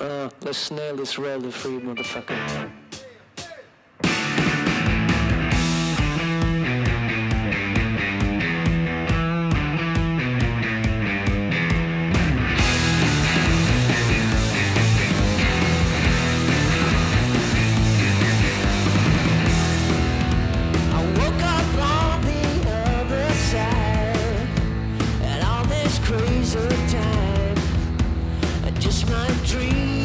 Uh, let's nail this relative free motherfucker. crazy time my dream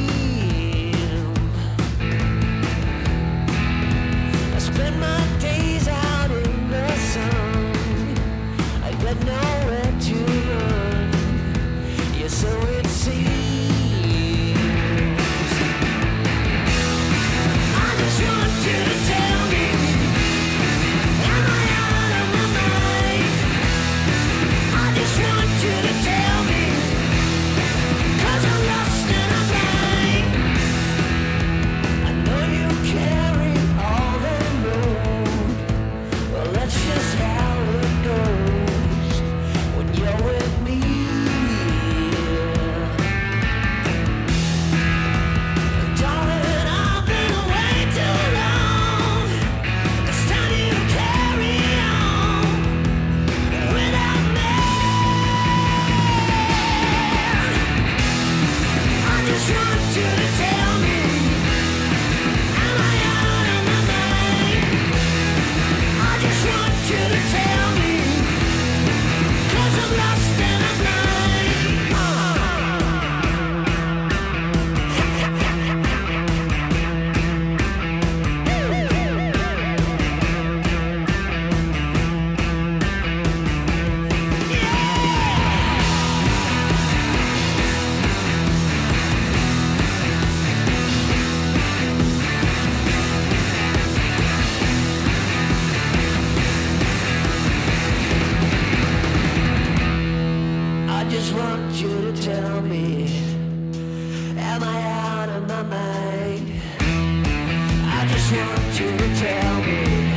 tell me, am I out of my mind? I just want you to tell me.